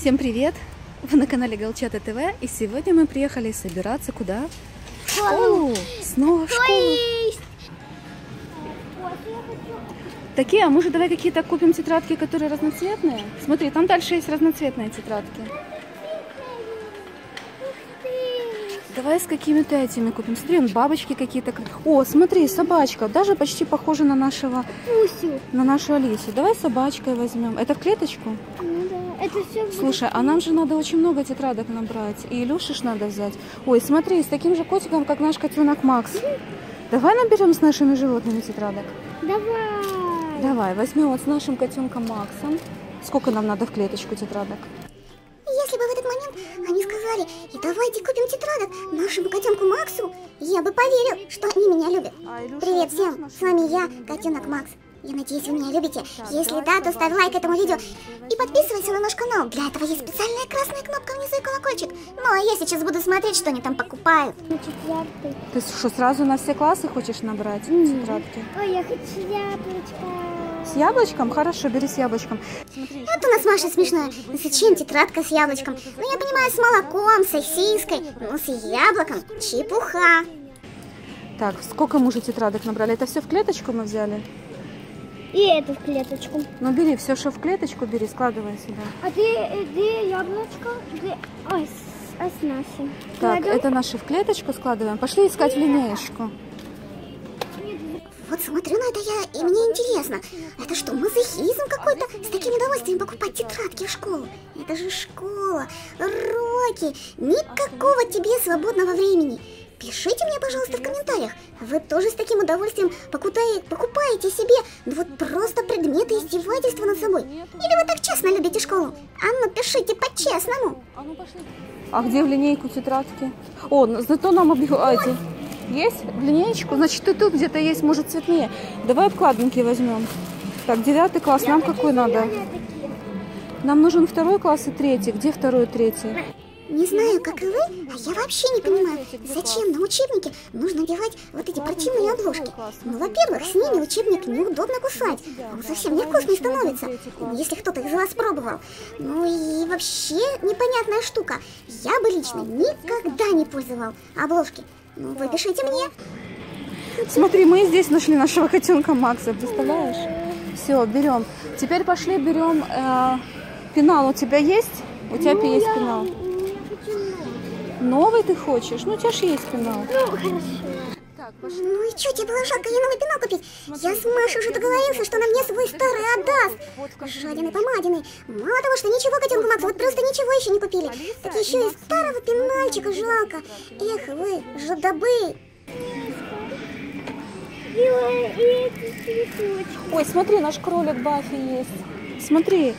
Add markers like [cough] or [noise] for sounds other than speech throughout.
Всем привет! Вы на канале Галчата ТВ, и сегодня мы приехали собираться куда? В школу! Снова в школу! Такие, а может давай какие-то купим тетрадки, которые разноцветные? Смотри, там дальше есть разноцветные тетрадки. Давай с какими-то этими купим. Смотри, вон бабочки какие-то. О, смотри, собачка. Даже почти похожа на нашего, Пусю. на нашу Алису. Давай собачкой возьмем. Это в клеточку? Да, это все Слушай, а нам же надо очень много тетрадок набрать. И Илюше ж надо взять. Ой, смотри, с таким же котиком, как наш котенок Макс. Давай наберем с нашими животными тетрадок. Давай. Давай, возьмем вот с нашим котенком Максом. Сколько нам надо в клеточку тетрадок? Если бы в этот момент они сказали, и давайте купим тетрадок нашему котенку Максу, я бы поверил, что они меня любят. А Илюша Привет всем, с вами я, котенок Макс. Я надеюсь, вы меня любите. Если да, то ставь лайк этому видео и подписывайся на наш канал. Для этого есть специальная красная кнопка внизу и колокольчик. Ну а я сейчас буду смотреть, что они там покупают. На четвертый. Ты что, сразу на все классы хочешь набрать тетрадки? Ой, я хочу яблочко. С яблочком? Хорошо, бери с яблочком. Смотри, Вот у нас Маша смешная. Зачем тетрадка с яблочком? Ну, я понимаю, с молоком, с сосиской, ну, с яблоком. Чепуха. Так, сколько мы уже тетрадок набрали? Это все в клеточку мы взяли? И эту в клеточку. Ну бери, все, что в клеточку бери, складывай сюда. А где, где яблочко? Где... Ой, с, а с нашим. Так, это наши в клеточку складываем. Пошли искать линеечку. Вот смотрю на это я, и мне интересно, это что, мазохизм какой-то? С таким удовольствием покупать тетрадки в школу? Это же школа, уроки, никакого тебе свободного времени. Пишите мне, пожалуйста, в комментариях, вы тоже с таким удовольствием покупаете, себе вот просто предметы издевательства над собой? Или вы так честно любите школу? А ну пишите по-честному. А где в линейку тетрадки? О, ну, зато нам объ... а. Есть в линеечку? Значит, и тут где-то есть, может, цветные. Давай обкладинки возьмем. Так, девятый класс, нам какой надо? Нам нужен второй класс и третий. Где второй и третий? Не знаю, как и вы, а я вообще не понимаю, зачем на учебнике нужно делать вот эти противные обложки. Ну, во-первых, с ними учебник неудобно кусать, он совсем невкусный становится, если кто-то из вас пробовал. Ну и вообще непонятная штука. Я бы лично никогда не пользовал обложки. Ну, вы пишите мне. Смотри, мы здесь нашли нашего котенка Макса, представляешь? Все, берем. Теперь пошли берем э, пенал. У тебя есть? У тебя есть пенал? Новый ты хочешь? Ну, у тебя же есть пенал. Ну, хорошо. Так, пошли. Ну и что, тебе было жалко ей новый пенал купить? Я с Машей уже договорился, что она мне свой старый отдаст. Жадины помадины. Мало того, что ничего котенку Максу, вот просто ничего еще не купили. Так еще и старого пенальчика жалко. Эх вы, жадобы. Ой, смотри, наш кролик Баффи есть. Смотри,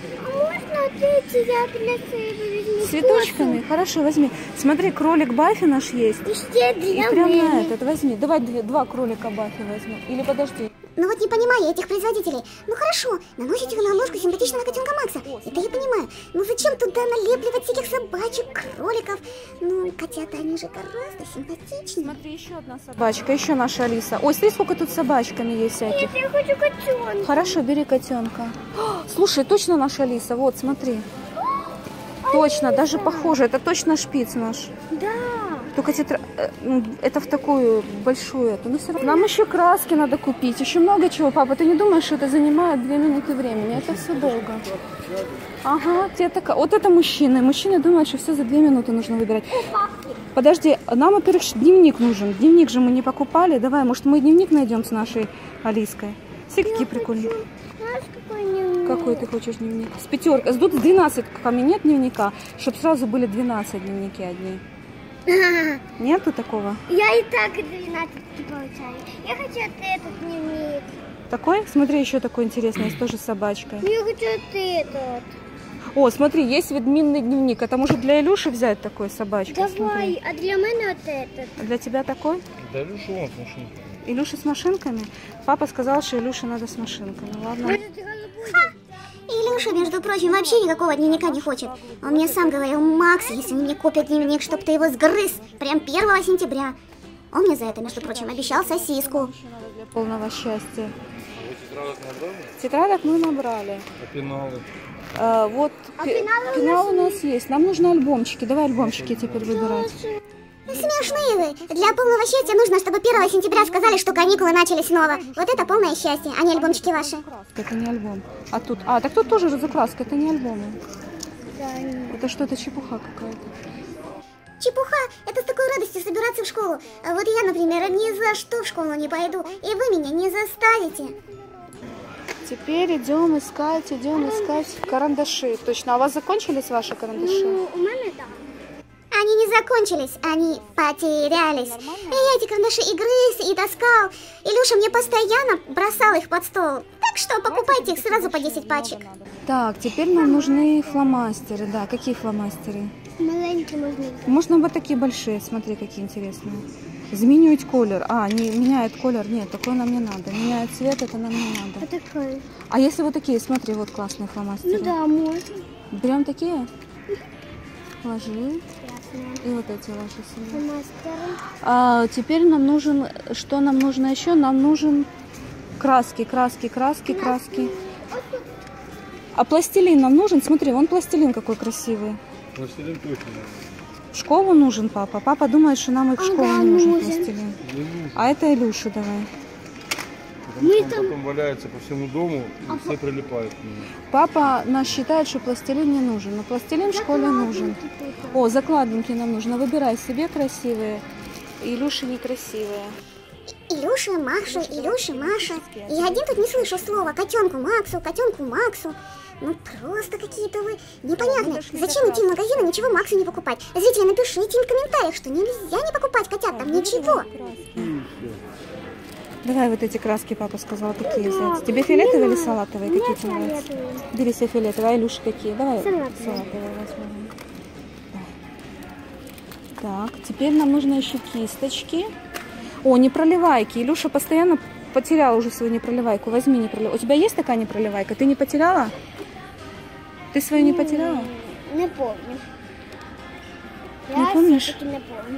Я для возьму? цветочками. Хорошо, возьми. Смотри, кролик Баффи наш есть. И для прям на этот возьми. Давай два кролика Баффи возьмем. Или подожди. Ну вот не понимаю я этих производителей. Ну хорошо, наносите вы на обложку симпатичного котенка Макса. Это я понимаю. Ну зачем туда налепливать всяких собачек, кроликов? Ну, котята, они же гораздо симпатичнее. Смотри, еще одна собачка, еще наша Алиса. Ой, смотри, сколько тут собачками есть всяких. я хочу котенка. Хорошо, бери котенка. О, [gasps] Слушай, точно наша Алиса. Вот, смотри. [gasps] Точно, даже похоже. Это точно шпиц наш. Да. Только тетра... э, это в такую большую эту. Но всё равно. Нам еще краски надо купить. Еще много чего, папа. Ты не думаешь, что это занимает две минуты времени? Это все долго. Ага, тебе такая. Вот это мужчины. Мужчины думают, что все за две минуты нужно выбирать. Подожди, нам, во-первых, дневник нужен. Дневник же мы не покупали. Давай, может, мы дневник найдем с нашей Алиской. Все какие прикольные. Знаешь, какой ты хочешь дневник? С пятеркой. Тут 12 ко мне нет дневника, чтобы сразу были 12 дневники одни. [laughs] Нету такого? Я и так 12 получаю. Я хочу этот дневник. Такой? Смотри, еще такой интересный, есть тоже с собачкой. Я хочу этот. О, смотри, есть ведьминный дневник. Это может для Илюши взять такой с собачкой? Давай, Смотри. а для меня вот этот. А для тебя такой? Да Илюша вон с машинкой. Илюша с машинками? Папа сказал, что Илюше надо с машинками. Ладно. Илюша, между прочим, вообще никакого дневника не хочет. Он мне сам говорил, Макс, если мне купят дневник, чтоб ты его сгрыз, прям 1 сентября. Он мне за это, между прочим, обещал сосиску. Для полного счастья. А вы тетрадок мы набрали. А пеналы? А, вот А пе- пеналы у пенал у нас нас есть. Нам нужны альбомчики. Давай альбомчики теперь выбирать. Смешные вы. Для полного счастья нужно, чтобы 1 сентября сказали, что каникулы начались снова. Вот это полное счастье, а не альбомчики ваши. Это не альбом. А тут, а, так тут тоже закраска, это не альбомы. Это что-то чепуха какая-то. Чепуха, это с такой радостью собираться в школу. А вот я, например, ни за что в школу не пойду, и вы меня не заставите. Теперь идем искать, идем искать карандаши. Точно. А у вас закончились ваши карандаши? у мамы да. Закончились, они потерялись. И я эти карандаши и грыз, и таскал. Илюша мне постоянно бросал их под стол. Так что покупайте их сразу по 10 пачек. Так, теперь нам нужны фломастеры. Да, какие фломастеры? Маленькие можно. Можно вот такие большие, смотри, какие интересные. Изменить колер. А, не меняет колер. Нет, такой нам не надо. Меняет цвет, это нам не надо. такой. А если вот такие, смотри, вот классные фломастеры. Ну да, можно. Берем такие? Ложи. И вот эти себе. Мастеры. А, теперь нам нужен, что нам нужно еще? Нам нужен краски, краски, краски, краски. А пластилин нам нужен? Смотри, вон пластилин какой красивый. Пластилин точно. В школу нужен папа. Папа думает, что нам и в школу Ага, не нужен нужен. пластилин. А это Илюша давай. Потому что он потом валяется по всему дому и все прилипают к нему. Папа нас считает, что пластилин не нужен, но пластилин в школе нужен. О, закладинки нам нужно. Выбирай себе красивые, Илюши некрасивые. Илюша, Маша, Илюша, Маша. И один тут не слышу слова котенку Максу, котенку Максу. Ну просто какие-то вы непонятные. Зачем идти в магазин и ничего Максу не покупать? Зрители, напишите им в комментариях, что нельзя не покупать котят, там ничего. Давай вот эти краски, папа сказал, какие взять. Тебе фиолетовые или салатовые? Какие тебе нравятся? Бери себе фиолетовые, а Илюша какие? Давай Салатовые. салатовые возьмем. Так, теперь нам нужно еще кисточки. О, непроливайки. Илюша постоянно потерял уже свою непроливайку. Возьми непроливайку. У тебя есть такая непроливайка? Ты не потеряла? Ты свою не потеряла? Не помню. Не помнишь?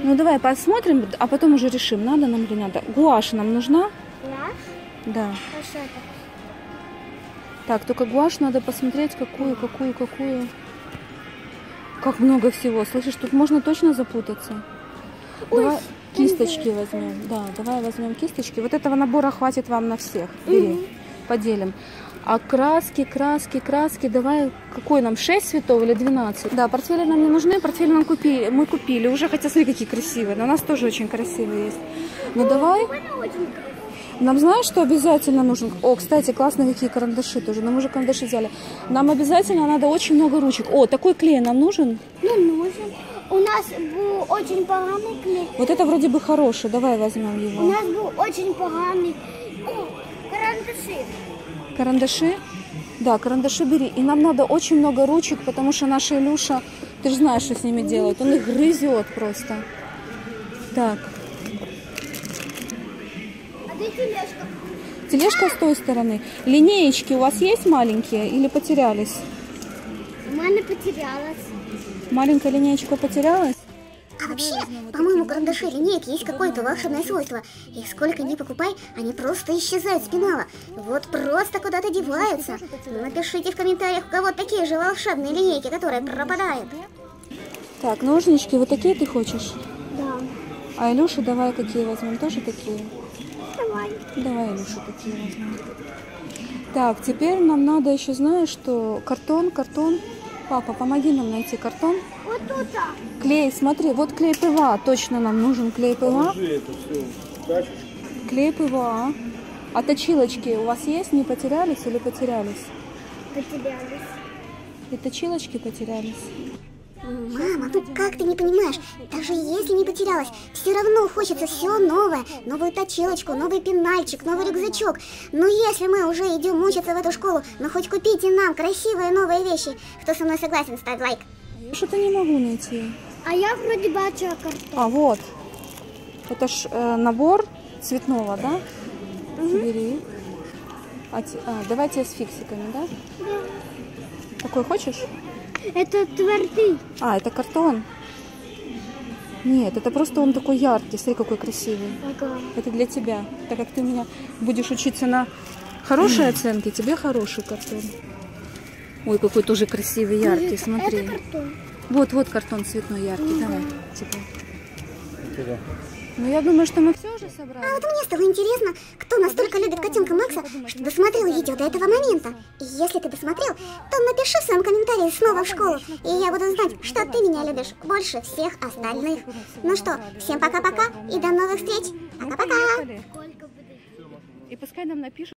Ну давай посмотрим, а потом уже решим, надо нам или не надо. Гуашь нам нужна? Раз, Да. это? Так, только гуашь надо посмотреть, какую, какую, какую. Как много всего. Слышишь, тут можно точно запутаться. давай кисточки возьмем. Да, давай возьмем кисточки. Вот этого набора хватит вам на всех. Бери, поделим. А краски, краски, краски, давай, какой нам, 6 цветов или 12? Да, портфели нам не нужны, портфели нам купили, мы купили уже, хотя смотри, какие красивые, но у нас тоже очень красивые есть. Ну давай, нам знаешь, что обязательно нужен? О, кстати, классные какие карандаши тоже. Но мы уже карандаши взяли. Нам обязательно надо очень много ручек. О, такой клей нам нужен? Не нужен. У нас был очень поганый клей. Вот это вроде бы хороший. Давай возьмем У его. нас был очень поганый. Карандаши. Да, карандаши бери. И нам надо очень много ручек, потому что наша Илюша, ты же знаешь, что с ними делают. Он их грызет просто. Так, А где тележка? тележка с той стороны. Линеечки у вас есть маленькие или потерялись? Мене потерялась. Маленькая линеечка потерялась? А вообще, по-моему, карандаши линеек есть какое-то волшебное свойство. Их сколько ни покупай, они просто исчезают с пенала. Вот просто куда-то деваются. Напишите в комментариях, у кого такие же волшебные линейки, которые пропадают. Так, ножнички вот такие ты хочешь? Да. А Илюша давай какие возьмем? Тоже такие? Давай. Давай, Илюша, такие возьмем. Так, теперь нам надо еще, знаешь, что картон, картон. Папа, помоги нам найти картон. Вот тут. Клей, смотри, вот клей ПВА. Точно нам нужен клей ПВА. Ложи это все тачку. Клей ПВА. А точилочки у вас есть? Не потерялись или потерялись? Потерялись. И точилочки потерялись. Мама, ну как ты не понимаешь? Даже если не потерялась, все равно хочется все новое. Новую точилочку, новый пенальчик, новый рюкзачок. Но если мы уже идем учиться в эту школу, ну хоть купите нам красивые новые вещи. Кто со мной согласен, ставь лайк. Я что-то не могу найти. А я вроде бачила картон. А, вот. Это ж э, набор цветного, да? Бери. А, а, давайте с фиксиками, да? Такой хочешь? Это твердый. А, это картон. Нет, это просто он такой яркий. Смотри, какой красивый. Ага. Это для тебя. Так как ты у меня будешь учиться на хорошие оценки, тебе хороший картон. Ой, какой тоже красивый, яркий, смотри. Это картон. Вот, вот картон цветной яркий, давай. Тебе. Ну, я думаю, что мы все уже собрали. А вот мне стало интересно, кто настолько любит котенка Макса, что досмотрел видео до этого момента. И если ты досмотрел, то напиши в своем комментарии снова в школу, и я буду знать, что ты меня любишь больше всех остальных. Ну что, всем пока-пока и до новых встреч. Пока-пока. И пускай нам напишут.